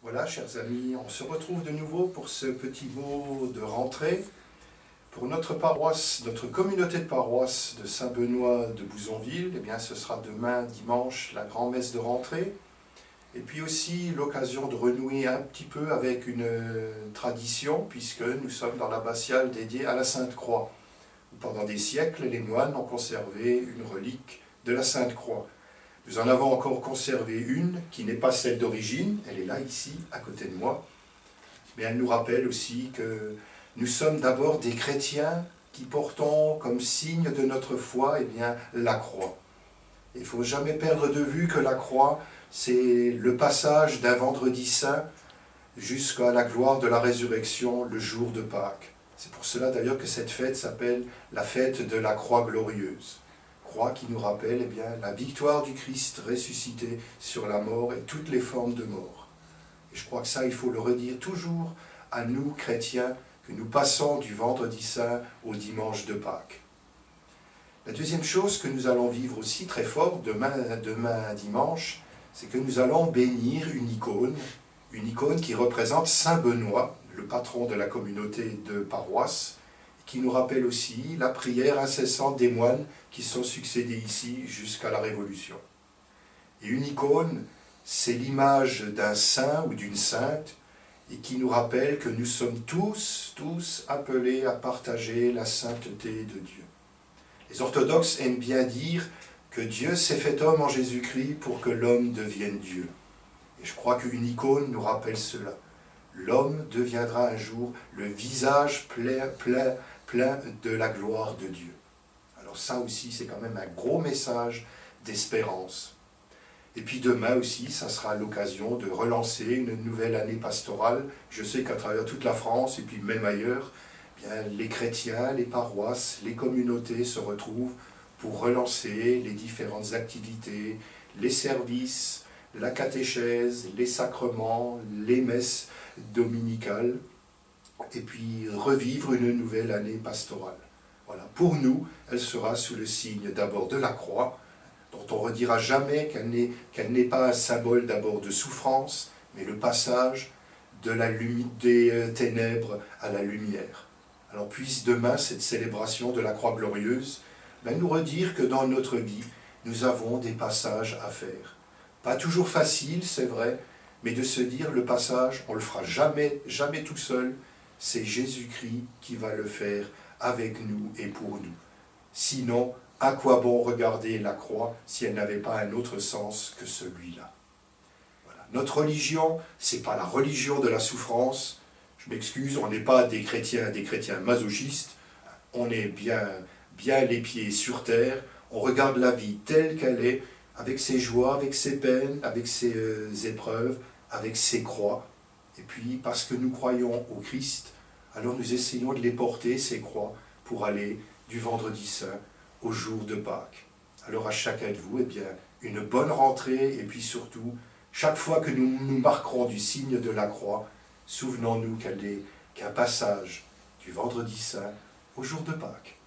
Voilà, chers amis, on se retrouve de nouveau pour ce petit mot de rentrée. Pour notre paroisse, notre communauté de paroisse de Saint-Benoît de Bouzonville, eh bien, ce sera demain, dimanche, la grand-messe de rentrée. Et puis aussi l'occasion de renouer un petit peu avec une tradition, puisque nous sommes dans l'abbatiale dédiée à la Sainte Croix. Pendant des siècles, les moines ont conservé une relique de la Sainte Croix. Nous en avons encore conservé une qui n'est pas celle d'origine, elle est là ici, à côté de moi, mais elle nous rappelle aussi que nous sommes d'abord des chrétiens qui portons comme signe de notre foi eh bien, la croix. Il ne faut jamais perdre de vue que la croix, c'est le passage d'un vendredi saint jusqu'à la gloire de la résurrection le jour de Pâques. C'est pour cela d'ailleurs que cette fête s'appelle la fête de la croix glorieuse croix qui nous rappelle eh bien, la victoire du Christ ressuscité sur la mort et toutes les formes de mort. Et je crois que ça, il faut le redire toujours à nous, chrétiens, que nous passons du vendredi saint au dimanche de Pâques. La deuxième chose que nous allons vivre aussi très fort demain, demain dimanche, c'est que nous allons bénir une icône, une icône qui représente Saint Benoît, le patron de la communauté de paroisse, qui nous rappelle aussi la prière incessante des moines qui sont succédés ici jusqu'à la Révolution. Et une icône, c'est l'image d'un saint ou d'une sainte et qui nous rappelle que nous sommes tous, tous appelés à partager la sainteté de Dieu. Les orthodoxes aiment bien dire que Dieu s'est fait homme en Jésus-Christ pour que l'homme devienne Dieu. Et je crois qu'une icône nous rappelle cela. L'homme deviendra un jour le visage plein, plein, plein de la gloire de Dieu. Alors ça aussi, c'est quand même un gros message d'espérance. Et puis demain aussi, ça sera l'occasion de relancer une nouvelle année pastorale. Je sais qu'à travers toute la France et puis même ailleurs, eh bien, les chrétiens, les paroisses, les communautés se retrouvent pour relancer les différentes activités, les services, la catéchèse, les sacrements, les messes dominicales et puis revivre une nouvelle année pastorale. Voilà. Pour nous, elle sera sous le signe d'abord de la croix, dont on ne redira jamais qu'elle n'est pas un symbole d'abord de souffrance, mais le passage de la des euh, ténèbres à la lumière. Alors puisse demain, cette célébration de la croix glorieuse, ben, nous redire que dans notre vie, nous avons des passages à faire. Pas toujours facile, c'est vrai, mais de se dire le passage, on le fera jamais, jamais tout seul, c'est Jésus-Christ qui va le faire avec nous et pour nous. Sinon, à quoi bon regarder la croix si elle n'avait pas un autre sens que celui-là? Notre religion, c'est pas la religion de la souffrance. Je m'excuse, on n'est pas des chrétiens, des chrétiens masochistes. On est bien, bien les pieds sur terre. On regarde la vie telle qu'elle est, avec ses joies, avec ses peines, avec ses euh, épreuves, avec ses croix. Et puis, parce que nous croyons au Christ, alors nous essayons de les porter, ces croix, pour aller du vendredi saint au jour de Pâques. Alors à chacun de vous, eh bien, une bonne rentrée, et puis surtout, chaque fois que nous nous marquerons du signe de la croix, souvenons-nous qu'elle est qu'un passage du vendredi saint au jour de Pâques.